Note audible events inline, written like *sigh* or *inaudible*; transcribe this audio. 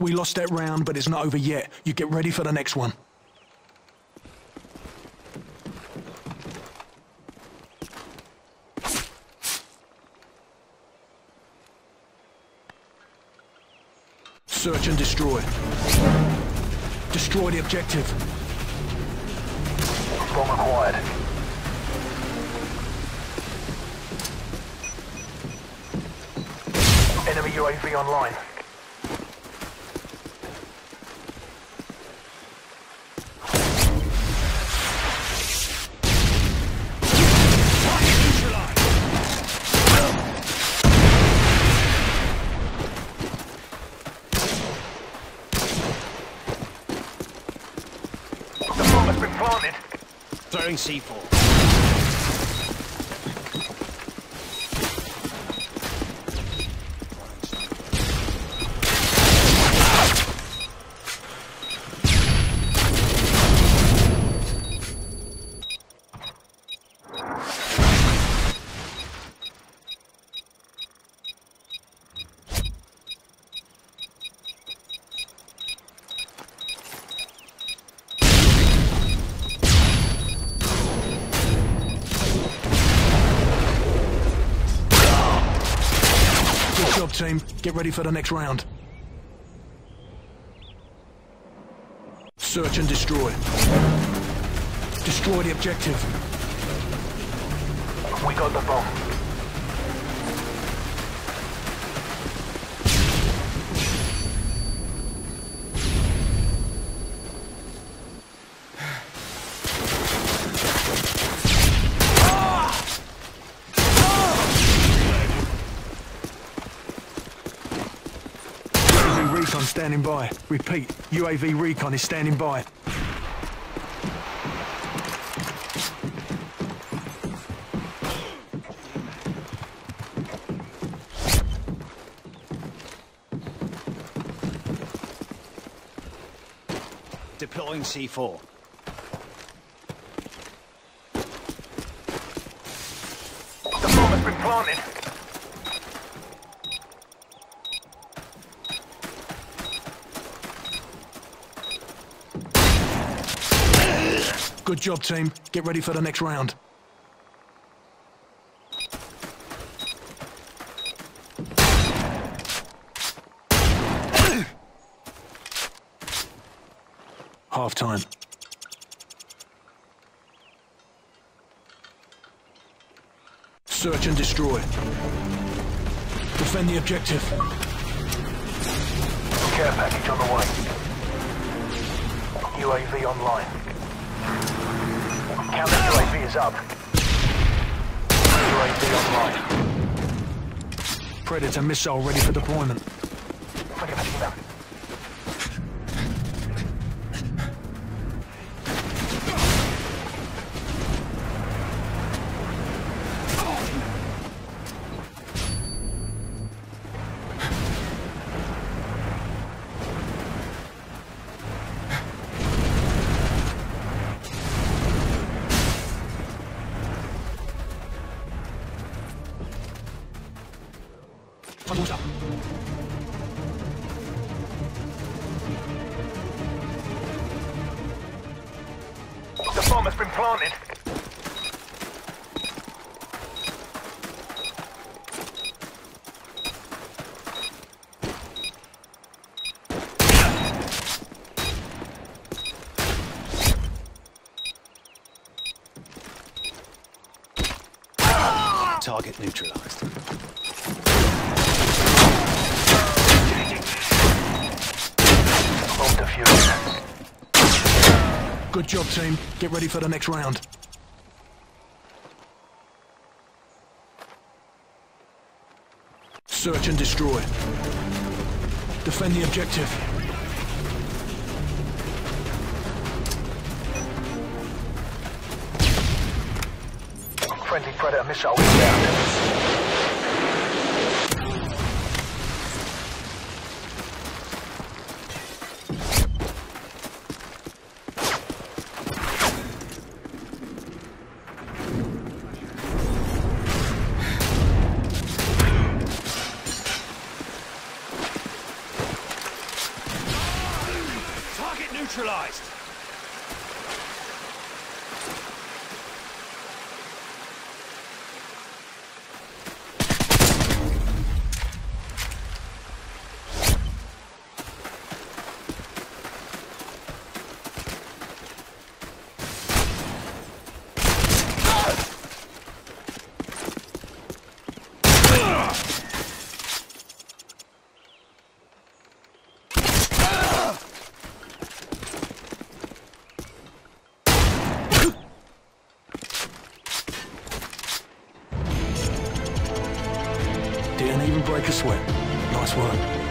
We lost that round, but it's not over yet. You get ready for the next one. Search and destroy. Destroy the objective. Bomb acquired. Enemy UAV online. The bomb has been planted. Throwing C4. Team. Get ready for the next round. Search and destroy. Destroy the objective. We got the bomb. UAV recon standing by. Repeat, UAV recon is standing by. Deploying C4. The bomb has been planted. Good job, team. Get ready for the next round. *coughs* Half time. Search and destroy. Defend the objective. Care package on the way. UAV online. Counter UAV is up. UAV online. Predator missile ready for deployment. The bomb has been planted. Target neutralized. Defused. Good job, team. Get ready for the next round. Search and destroy. Defend the objective. Friendly Predator missile is down. neutralized. Didn't even break a sweat. Nice work.